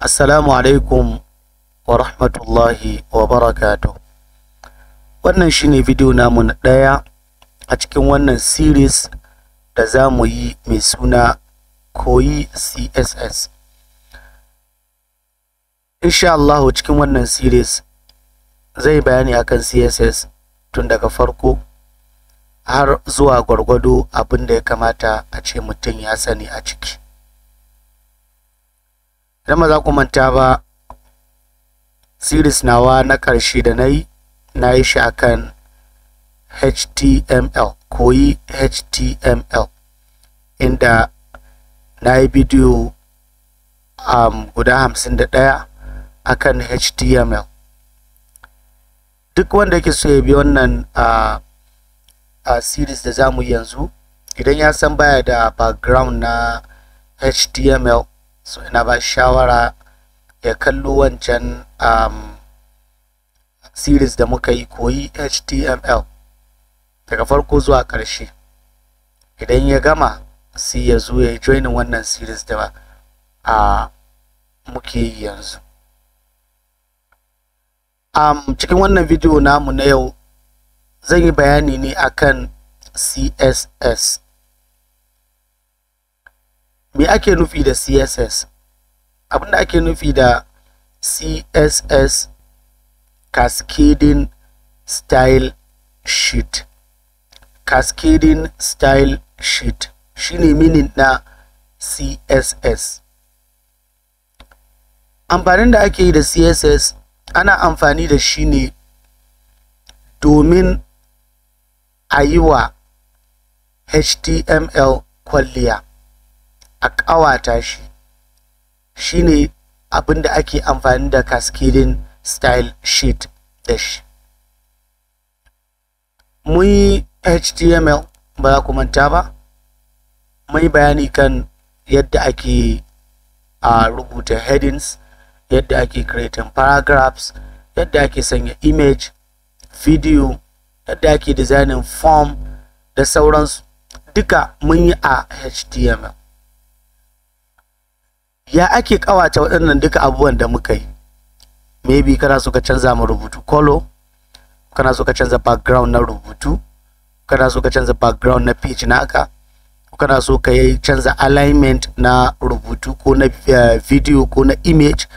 Assalamu alaikum wa rahmatullahi wa barakatuh. Wannan shine video namu na ɗaya a cikin wannan series da za mu yi mai suna koyi CSS. Insha Allah cikin wannan series zai bayani akan CSS tun daga farko har zuwa gwargwado abin da ya kamata a ce mutum ya sani a ciki. Idan ba za ku manta ba series nawa na ƙarshe da na yi na yi shi akan html koyi html inda na yi bidiyo um, guda hamsin da ɗaya akan html duk wanda yake so ya bi wannan uh, uh, series da za mu yanzu idan ya san baya da background na html so ina ba shawara ya kallo wancan um, series da muka yi koyi html daga farko zuwa ƙarshe. Idan ya gama sai ya zo ya joinin wannan series da a muke yi yanzu. Um, cikin wannan video namu na yau zan yi bayani ne akan css me ake nufi da css abin da ake nufi da css cascading style sheet. Cascading style sheet shine meaning na css amfanin da ake yi da css ana amfani da shi ne domin a yi wa html kwalliya. A ƙawata shi. Shine abin da ake amfani da cascading style sheet da shi. Mun yi html ba za ku manta ba. Mun yi bayani kan yadda ake a rubuta headings yadda ake creating paragraphs yadda ake sanya image video yadda ake designing form da sauransu. Duka mun yi a html ya ake ƙawata waɗannan duka abubuwan da muka yi? Maybe kana so ka canza ma rubutu color kana so ka canza background na rubutu kana so ka canza background na page naka kana so ka yi canza alignment na rubutu ko na uh, video ko na image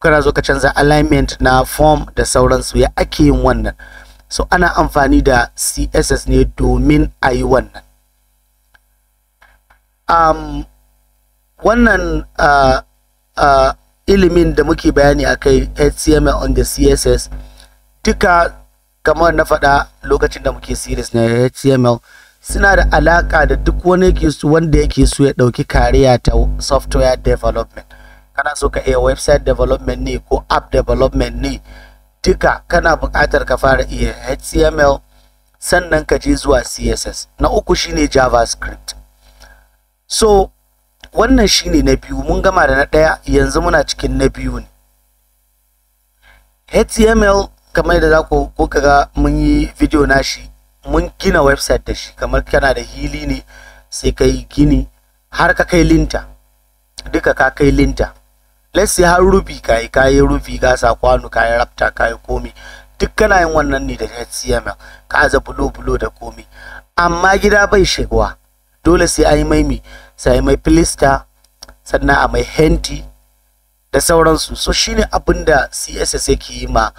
kana so ka canza alignment na form da sauransu. Ya ake yin wannan? So ana amfani da css ne domin a yi wannan. Um, wannan uh, uh, ilimin da muke bayani a kai html on the css duka kamar na faɗa lokacin da muke series na html suna da alaƙa da duk wani yake so wanda yake so ya ɗauki kariya ta software development. Kana so ka iya website development ne ko app development ne duka kana buƙatar ka fara iya html sannan ka je zuwa css na uku shine javascript. So wannan shine na biyu. Mun gama da na ɗaya yanzu muna cikin na biyu ne. Html kamar da za ku ko kaga mun yi video na shi mun gina website da shi. Kamar kana da hili ne sai ka yi gini har ka kai linta duka ka kai linta let's say har rufi ka yi ka yi rufi ka sa kwano ka yi rafta ka yi komi. Duk kana yin wannan ne da html ka aza bulo bulo da komi. Amma gida bai shigowa. Dole sai an yi maimi sai mai filista sannan a mai henti da sauransu. So shine abin da css yake yi ma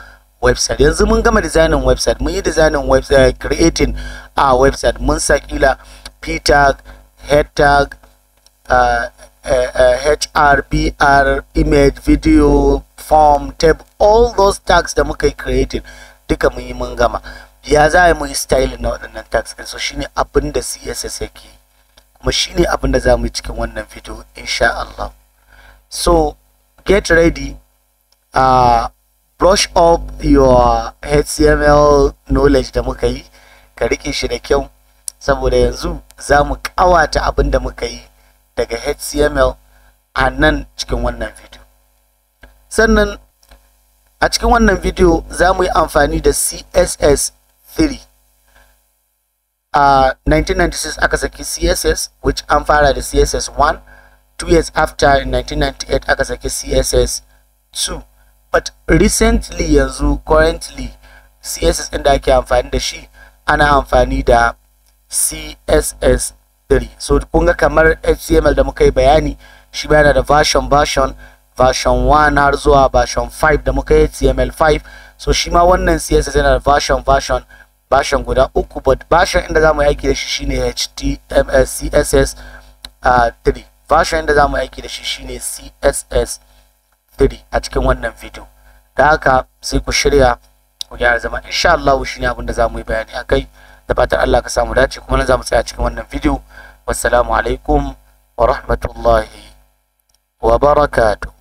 website. Yanzu mun gama designing website mun yi designing website creating a website. Mun sa kila p tag head tag uh, uh, hr br image video form tab all those tags da muka yi creating duka mun yi mun gama. Ya za mu yi styling na waɗannan tags so shine abin da css yake yi. Kuma shine abin da za mu yi cikin wannan video insha Allah. So get ready uh, brush up your HTML knowledge da muka yi ka riƙe shi da kyau. Saboda yanzu za mu ƙawata abin da muka yi daga HTML a nan cikin wannan video. Sannan a cikin wannan video za mu yi amfani da CSS 3 a 1996 aka saki css which an fara da css 1 two years after in 1998 aka saki css 2 but recently yanzu currently css ɗin da ake amfani da shi ana amfani da css 3 so kun ga kamar html da muka yi bayani shi bayana da version version version 1 har zuwa version 5 da muka yi html5 so shi ma wannan css yana da version version version guda uku but version inda za mu aiki da shi shine html css uh, 3 version inda za mu aiki da shi shine css 3 a cikin wannan video. Da haka sai ku shirya ku gyara zama. Insha Allah shine abin da za mu yi bayani akai da fatan Allah ka samu dace kuma nan za mu tsaya cikin wannan video. Wassalamu alaikum wa rahmatullahi wa barakatuh.